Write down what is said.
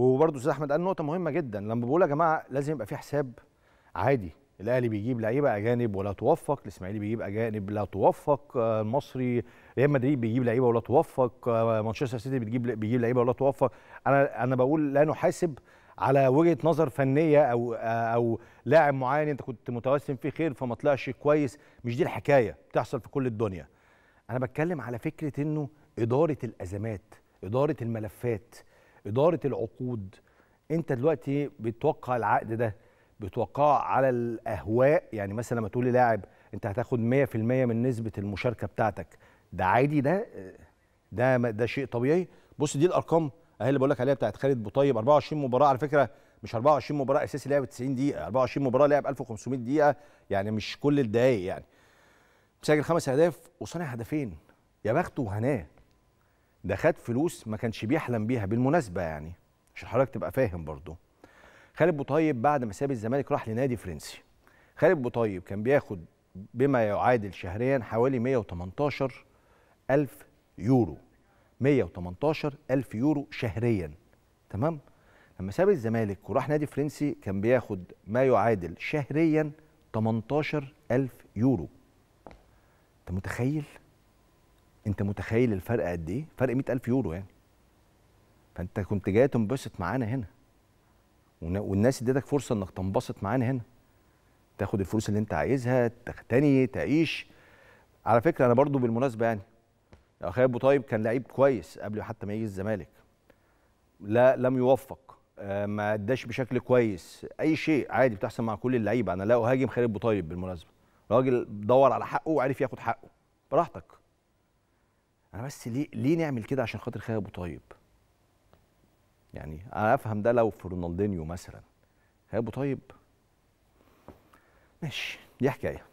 وبرضه أستاذ أحمد قال نقطة مهمة جدا لما بقول يا جماعة لازم يبقى في حساب عادي الأهلي بيجيب لعيبة أجانب ولا توفق الإسماعيلي بيجيب أجانب لا توفق آه، المصري ريال مدريد بيجيب لعيبة ولا توفق آه، مانشستر سيتي بتجيب بيجيب لعيبة ولا توفق. أنا أنا بقول لا نحاسب على وجهة نظر فنية أو آه، أو لاعب معين أنت كنت متوسم فيه خير فما طلعش كويس. مش دي الحكاية بتحصل في كل الدنيا. أنا بتكلم على فكرة إنه إدارة الأزمات إدارة الملفات إدارة العقود. أنت دلوقتي بتوقع العقد ده بتوقعه على الأهواء. يعني مثلا لما تقول للاعب أنت هتاخد 100% من نسبة المشاركة بتاعتك. ده عادي ده ده ده شيء طبيعي. بص دي الأرقام أهي اللي بقول لك عليها بتاعت خالد بوطيب. 24 مباراة على فكرة مش 24 مباراة أساسي لعب 90 دقيقة. 24 مباراة لعب 1500 دقيقة. يعني مش كل الدقايق يعني. مسجل خمس أهداف وصانع هدفين. يا بخته وهناه ده خد فلوس ما كانش بيحلم بيها بالمناسبة يعني عشان حضرتك تبقى فاهم برضه خالد بوطيب بعد ما ساب الزمالك راح لنادي فرنسي. خالد بوطيب كان بياخد بما يعادل شهريا حوالي 118 ألف يورو. 118 ألف يورو شهريا. تمام؟ لما ساب الزمالك وراح نادي فرنسي كان بياخد ما يعادل شهريا 18 ألف يورو. أنت متخيل؟ انت متخيل الفرق قد إيه؟ فرق 100 ألف يورو يعني. فانت كنت جاي تنبسط معانا هنا. والناس اديتك فرصة انك تنبسط معانا هنا. تاخد الفلوس اللي انت عايزها تغتني تعيش. على فكرة أنا برضو بالمناسبة يعني أخي أبو طيب كان لعيب كويس قبل حتى ما يجي الزمالك. لا لم يوفق. آه، ما أداش بشكل كويس. أي شيء عادي بتحصل مع كل اللعيبة. أنا لا أهاجم خالد أبو طيب بالمناسبة. راجل دور على حقه وعرف ياخد حقه. براحتك. أنا بس ليه ليه نعمل كده عشان خاطر خالد أبو طيب؟ يعني أنا أفهم ده لو في رونالدينيو مثلا. أبو طيب؟ ماشي دي حكاية.